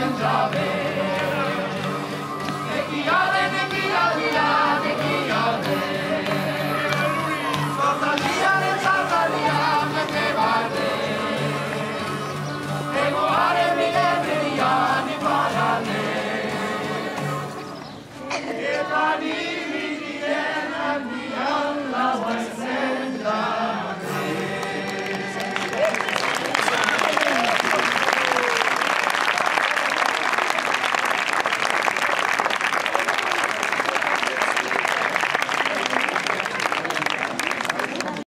Benjamin.